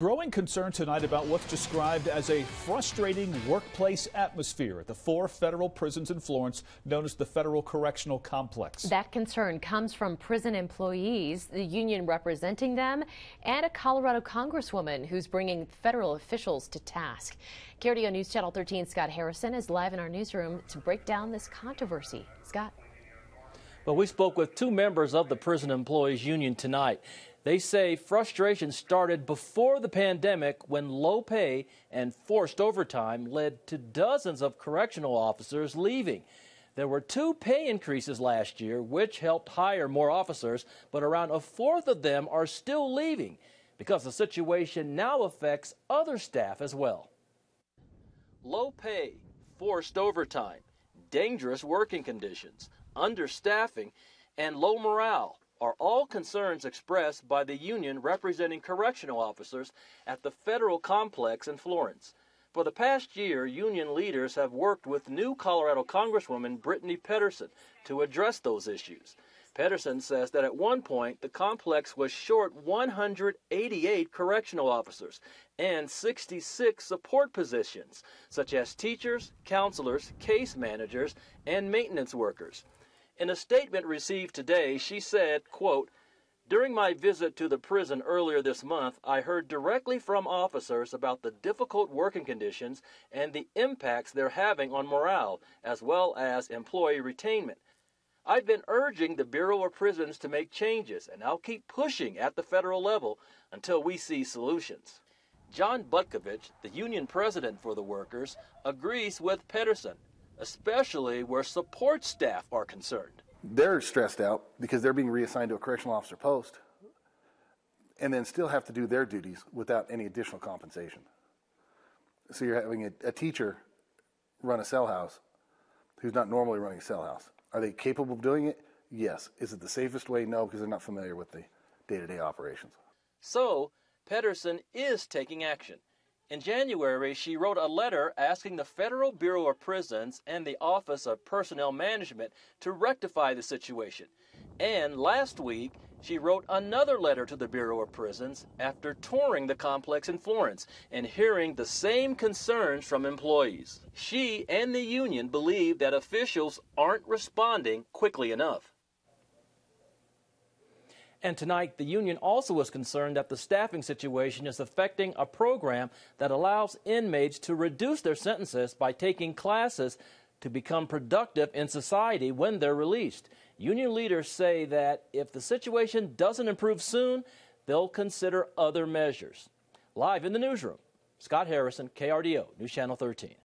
Growing concern tonight about what's described as a frustrating workplace atmosphere at the four federal prisons in Florence known as the Federal Correctional Complex. That concern comes from prison employees, the union representing them, and a Colorado congresswoman who's bringing federal officials to task. KRDO News Channel 13 Scott Harrison is live in our newsroom to break down this controversy. Scott. Well, we spoke with two members of the Prison Employees Union tonight. They say frustration started before the pandemic when low pay and forced overtime led to dozens of correctional officers leaving. There were two pay increases last year, which helped hire more officers, but around a fourth of them are still leaving because the situation now affects other staff as well. Low pay, forced overtime, dangerous working conditions, understaffing, and low morale are all concerns expressed by the union representing correctional officers at the federal complex in Florence. For the past year, union leaders have worked with new Colorado Congresswoman Brittany Pettersen to address those issues. Pettersen says that at one point the complex was short 188 correctional officers and 66 support positions, such as teachers, counselors, case managers, and maintenance workers. In a statement received today, she said, quote, during my visit to the prison earlier this month, I heard directly from officers about the difficult working conditions and the impacts they're having on morale, as well as employee retainment. I've been urging the Bureau of Prisons to make changes, and I'll keep pushing at the federal level until we see solutions. John Butkovich, the union president for the workers, agrees with Pettersen especially where support staff are concerned. They're stressed out because they're being reassigned to a correctional officer post and then still have to do their duties without any additional compensation. So you're having a, a teacher run a cell house who's not normally running a cell house. Are they capable of doing it? Yes. Is it the safest way? No, because they're not familiar with the day to day operations. So, Pettersen is taking action. In January, she wrote a letter asking the Federal Bureau of Prisons and the Office of Personnel Management to rectify the situation. And last week, she wrote another letter to the Bureau of Prisons after touring the complex in Florence and hearing the same concerns from employees. She and the union believe that officials aren't responding quickly enough. And tonight, the union also was concerned that the staffing situation is affecting a program that allows inmates to reduce their sentences by taking classes to become productive in society when they're released. Union leaders say that if the situation doesn't improve soon, they'll consider other measures. Live in the newsroom, Scott Harrison, KRDO, News Channel 13.